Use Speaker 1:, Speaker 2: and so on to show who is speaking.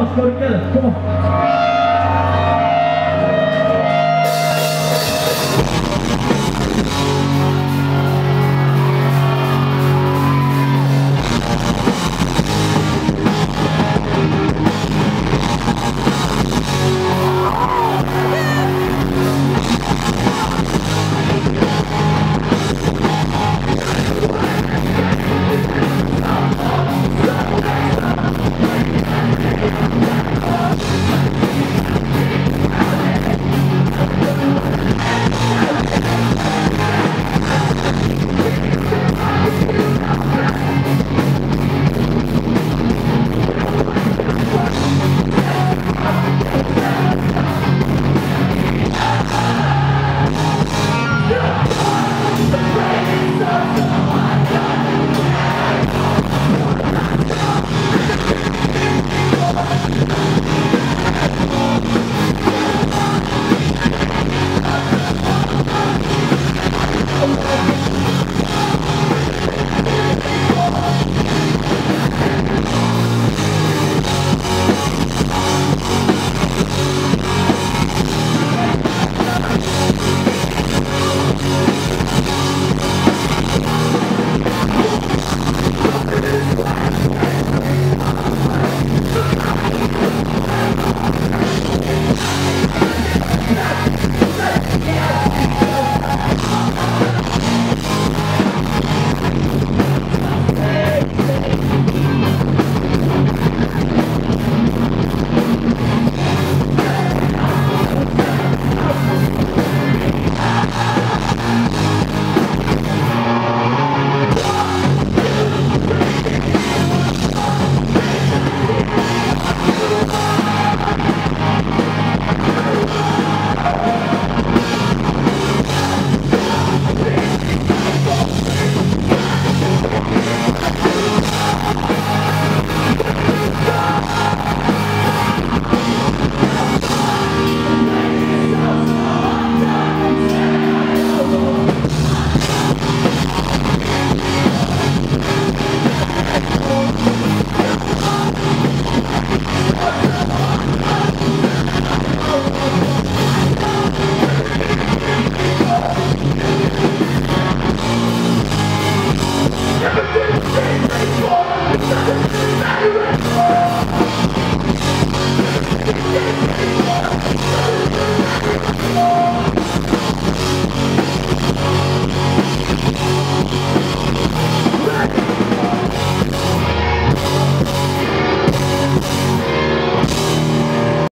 Speaker 1: palmas, Coricana.